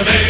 the baby.